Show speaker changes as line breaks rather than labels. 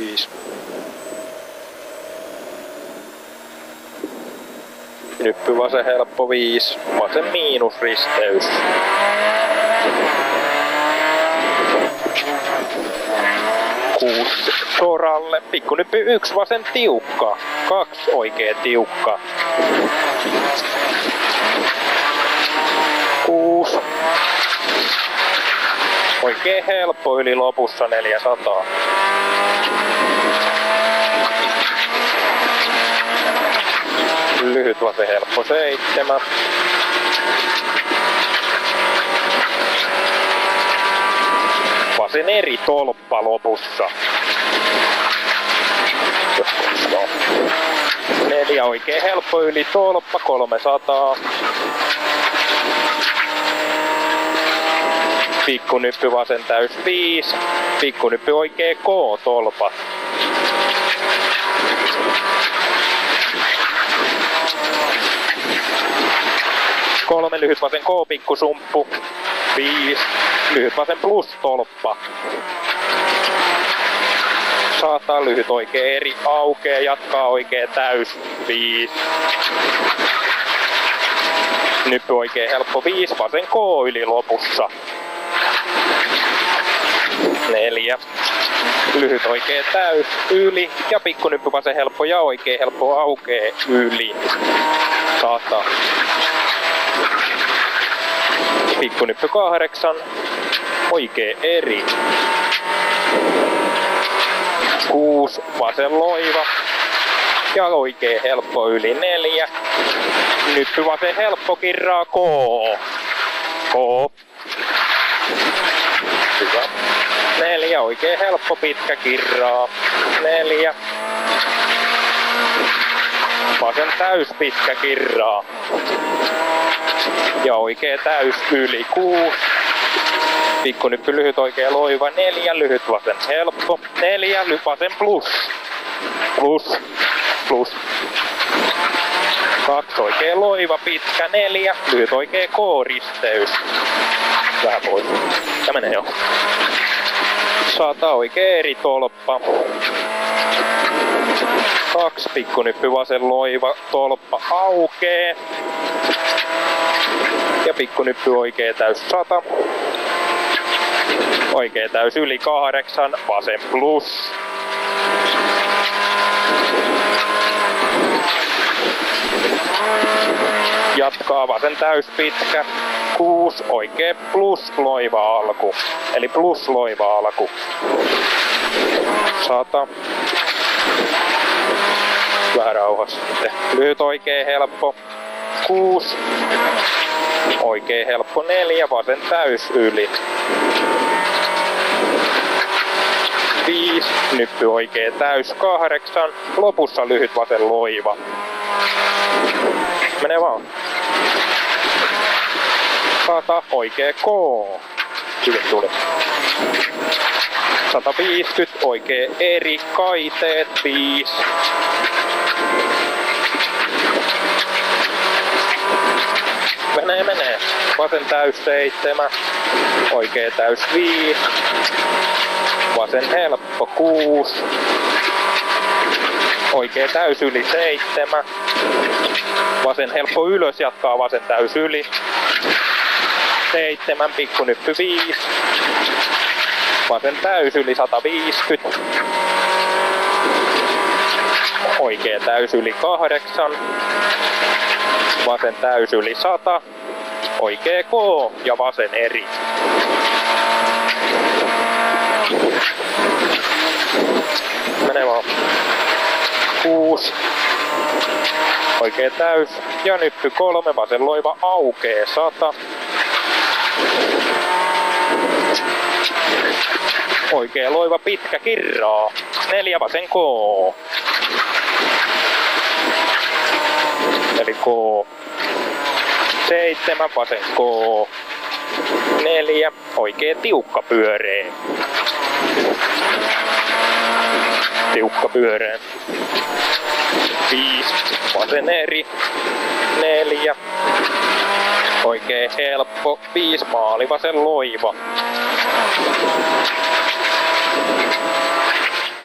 viisi. Nyppy vasen helppo viis. Vasen miinus risteys. Kuusi soralle. Pikkunyppy yksi vasen tiukka. Kaksi oikee tiukka. Kuusi. Oikein helppo yli lopussa 400. Lyhyt vasen helppo seitsemän. Vasen eri tolppa lopussa. Neljä oikein helppo yli tolppa 300. Pikkunyppy vasen täys 5. Pikkunyppy oikee K tolpat. Kolme lyhyt vasen K pikkusumppu. 5. Lyhyt vasen plus tolppa. Saattaa lyhyt oikee eri aukee, jatkaa oikee täys 5. Nyppy oikee helppo 5, vasen K yli lopussa. Neljä. Lyhyt oikee täys yli ja pikkunyppy vasen helppo ja oikee helppo aukee yli. Sata. Pikkunyppy kahdeksan. Oikee eri. Kuus. Vasen loiva. Ja oikee helppo yli neljä. Nyppy vasen helppo kirraa K. K. Hyvä. Neljä, oikein helppo pitkä kirraa. Neljä. Vasen täys pitkä kirraa. Ja oikee täys yli kuusi. Pikkunyppy lyhyt oikee loiva. Neljä, lyhyt vasen helppo. Neljä, lyhyt vasen plus. Plus. Plus. Kaksi oikee loiva, pitkä neljä, lyhyt oikee K-risteys. Vähän pois. Ja menee jo. Sata oikee eri tolppa. Kaksi pikkunyppy vasen loiva, tolppa aukee. Ja pikkunyppy oikee täys sata. Oikee täys yli kahdeksan, vasen plus. Jatkaa vasen täys pitkä. Kuus oikee plus loiva alku. Eli plus loiva alku. Sata. Vähän rauhassa sitten. Lyhyt oikee helppo. Kuus. Oikee helppo neljä. Vasen täys yli. Viis. Nyppy oikee täys kahdeksan. Lopussa lyhyt vasen loiva. Mene vaan. Sata, oikee K. Hyvin tuli. 150, oikee eri, kaiteet 5. Menee, menee. Vasen täys 7, oikee täys 5. Vasen helppo 6. Oikee täys yli 7. Vasen helppo ylös jatkaa vasen täys yli. 7, pikkunyppy 5. Vasen täys yli 150. Oikee täys yli 8. Vasen täys yli 100. Oikee K ja vasen eri. Mene vaan. 6. Oikee täys. Ja nyppy 3. Vasen loiva aukee 100. Oikee loiva pitkä kirraa. Neljä vasen K. Eli K. Seitsemän vasen K. Neljä. Oikee tiukka pyöree. Tiukka pyöree. Viisi. Vasen eri. Neljä. Oikein helppo viis maalivasen loiva.